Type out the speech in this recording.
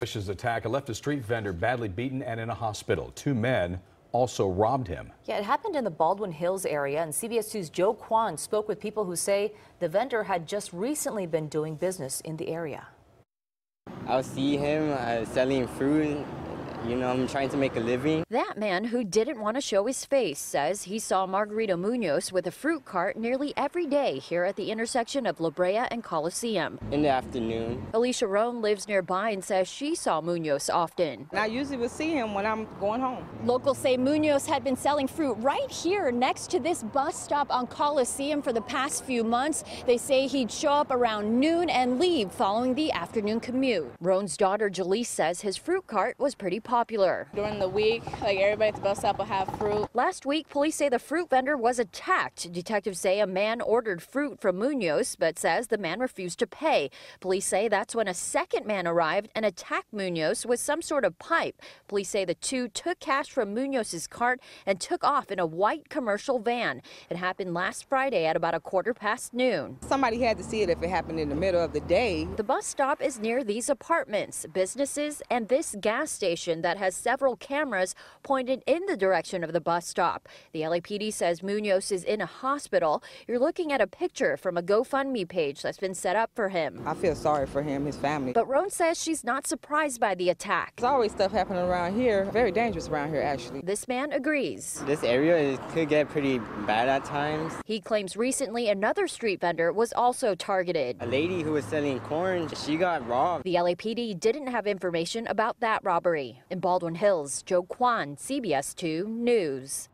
Vicious attack left a street vendor badly beaten and in a hospital. Two men also robbed him. Yeah, it happened in the Baldwin Hills area, and CBS 2's Jo Kwon spoke with people who say the vendor had just recently been doing business in the area. I'll see him uh, selling fruit you know, I'm trying to make a living. That man who didn't want to show his face says he saw Margarito Munoz with a fruit cart nearly every day here at the intersection of La Brea and Coliseum. In the afternoon. Alicia Roan lives nearby and says she saw Munoz often. I usually would see him when I'm going home. Locals say Munoz had been selling fruit right here next to this bus stop on Coliseum for the past few months. They say he'd show up around noon and leave following the afternoon commute. Roan's daughter Jaleese says his fruit cart was pretty popular popular. During the week, like everybody at the bus stop will have fruit. Last week, police say the fruit vendor was attacked. Detectives say a man ordered fruit from Munoz, but says the man refused to pay. Police say that's when a second man arrived and attacked Munoz with some sort of pipe. Police say the two took cash from Munoz's cart and took off in a white commercial van. It happened last Friday at about a quarter past noon. Somebody had to see it if it happened in the middle of the day. The bus stop is near these apartments, businesses, and this gas station that has several cameras pointed in the direction of the bus stop. The LAPD says Munoz is in a hospital. You're looking at a picture from a GoFundMe page that's been set up for him. I feel sorry for him, his family. But Roan says she's not surprised by the attack. There's always stuff happening around here. Very dangerous around here, actually. This man agrees. This area is, could get pretty bad at times. He claims recently another street vendor was also targeted. A lady who was selling corn, she got robbed. The LAPD didn't have information about that robbery. In Baldwin Hills, Jo Kwon, CBS 2 News.